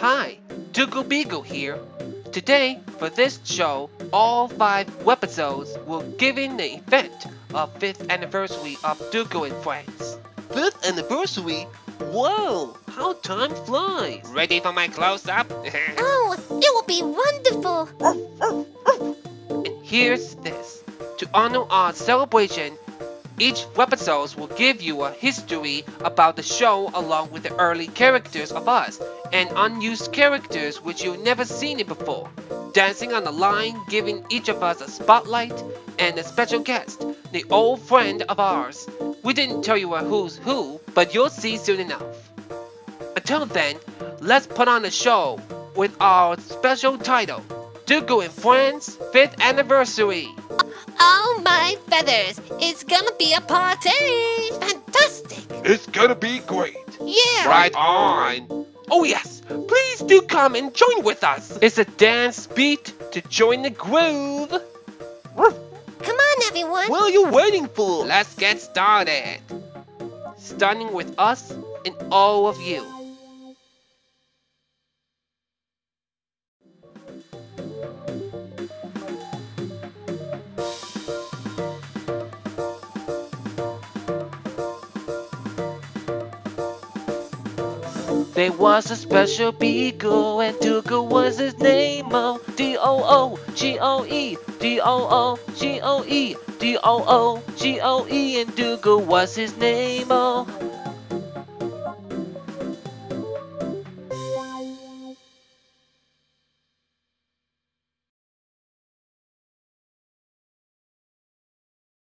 Hi, Doogle Beagle here. Today, for this show, all five episodes will give in the event of 5th anniversary of Doogle and Friends. 5th anniversary? Whoa, how time flies! Ready for my close-up? Oh, it will be wonderful! and here's this. To honor our celebration, each episode will give you a history about the show along with the early characters of us and unused characters which you've never seen it before. Dancing on the line, giving each of us a spotlight and a special guest, the old friend of ours. We didn't tell you a who's who, but you'll see soon enough. Until then, let's put on a show with our special title, Doogle and Friends 5th Anniversary. Oh my feathers! It's gonna be a party! Fantastic! It's gonna be great. Yeah! Right on. Oh yes, please do come and join with us. It's a dance beat to join the groove. Come on, everyone! What are you waiting for? Let's get started. Starting with us and all of you. There was a special beagle and Doogle was his name oh D-O-O-G-O-E D-O-O-G-O-E D-O-O-G-O-E and Doogle was his name oh